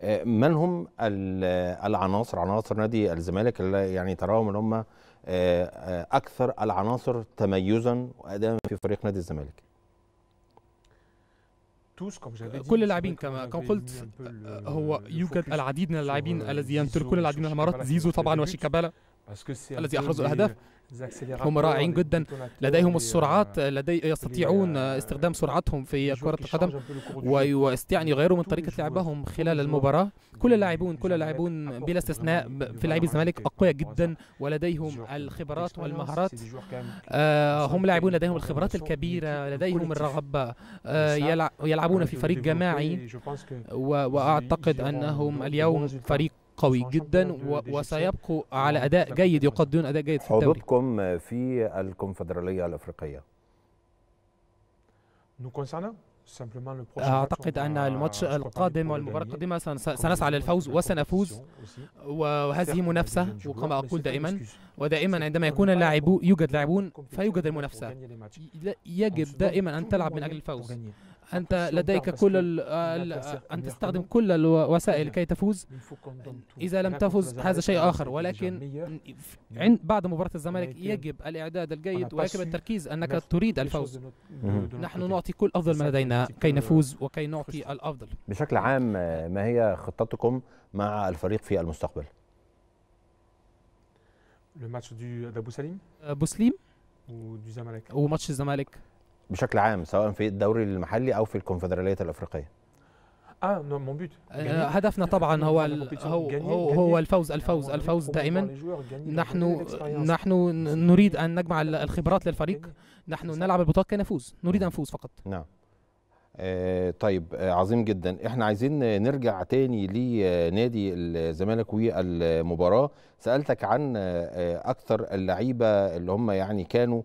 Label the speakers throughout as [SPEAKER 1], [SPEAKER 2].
[SPEAKER 1] آه، من هم ال- العناصر عناصر نادي الزمالك اللي يعني تراهم إن هم آه، آه، أكثر العناصر تميزا واداء في فريق نادي الزمالك؟
[SPEAKER 2] كل اللاعبين كما كما قلت هو يوجد العديد من اللاعبين الذين يمتلكون العديد من المهارات زيزو طبعا وشيكابالا الذي احرزوا الأهداف. هم رائعين جدا. لديهم السرعات لدي يستطيعون استخدام سرعتهم في كرة القدم ويعني يغيروا من طريقة لعبهم خلال المباراة. كل اللاعبون كل اللاعبون بلا استثناء في لاعبي الزمالك أقوياء جدا ولديهم الخبرات والمهارات. آه، هم لاعبون لديهم الخبرات الكبيرة لديهم الرغبة آه، يلع- يلعبون في فريق جماعي. وأعتقد أنهم اليوم فريق قوي جدا و- وسيبقوا على أداء جيد يقدمون أداء جيد في الدوري.
[SPEAKER 1] حظوظكم في الكونفدرالية الأفريقية.
[SPEAKER 2] أعتقد أن الماتش القادم والمباراة القادمة سن- سنسعى للفوز وسنفوز وهذه منافسة وكما أقول دائما ودائما عندما يكون اللاعبون يوجد لاعبون فيوجد المنافسة. ي- يجب دائما أن تلعب من أجل الفوز. أنت لديك كل ال ال أن تستخدم كل الوسائل لكي تفوز. إذا لم تفز هذا شيء آخر. ولكن عند بعد مباراة الزمالك يجب الإعداد الجيد ويجب التركيز أنك تريد الفوز. نحن نعطي كل أفضل ما لدينا كي نفوز وكي نعطي الأفضل.
[SPEAKER 1] بشكل عام ما هي خطتكم مع الفريق في المستقبل؟
[SPEAKER 2] بوسليم وماتش الزمالك.
[SPEAKER 1] بشكل عام سواء في الدوري المحلي أو في الكونفدرالية الأفريقية.
[SPEAKER 2] آه، هدفنا طبعا هو ال- هو هو, هو الفوز الفوز الفوز دائما. نحن نحن نريد أن نجمع ال- الخبرات للفريق. نحن نلعب البطولات كي نفوز. نريد أن نفوز فقط.
[SPEAKER 1] نعم. آه طيب آه عظيم جدا. إحنا عايزين نرجع تاني لنادي الزمالك والمباراة. سألتك عن آه أكثر اللعيبة اللي هم يعني كانوا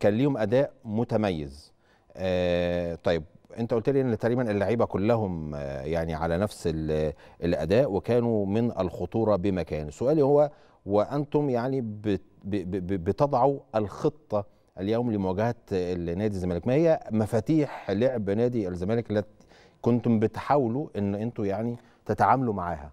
[SPEAKER 1] كان ليهم أداء متميز. آه طيب أنت قلت لي إن تقريبا اللعيبة كلهم آه يعني على نفس ال- الأداء وكانوا من الخطورة بمكان. سؤالي هو وأنتم يعني بتضعوا الخطة اليوم لمواجهة النادي الزمالك؟ ما هي مفاتيح لعب نادي الزمالك التي كنتم بتحاولوا إن أنتم يعني تتعاملوا معاها؟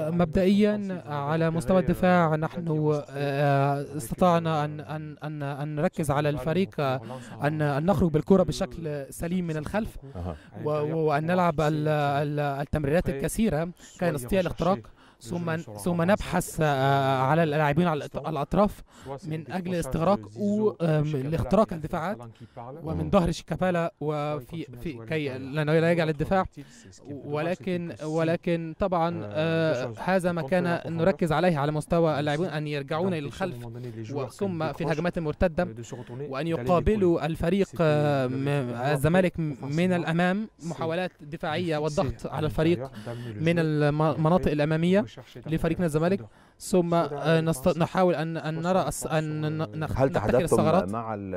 [SPEAKER 2] مبدئيا على مستوى الدفاع نحن آه، استطعنا أن أن أن نركز على الفريق آه، أن أن نخرج بالكرة بشكل سليم من الخلف.
[SPEAKER 1] أها.
[SPEAKER 2] و- و- وأن نلعب ال- ال- التمريرات الكثيرة كي نستطيع الاختراق. ثم ثم نبحث آه، على اللاعبين على الأطراف من أجل استغراق لاختراق الدفاعات ومن ظهر شيكابالا وفي في كي لا لا يجعل الدفاع ولكن ولكن طبعا آه هذا ما كان نركز عليه على مستوى اللاعبين أن يرجعون إلى الخلف ثم في الهجمات المرتده وأن يقابلوا الفريق آه، الزمالك من الأمام محاولات دفاعية والضغط على الفريق من المناطق الاماميه لفريقنا الزمالك. ثم آه، نحاول ان أن نرى أن
[SPEAKER 1] هل تحدثتم
[SPEAKER 2] الثغرات؟
[SPEAKER 1] مع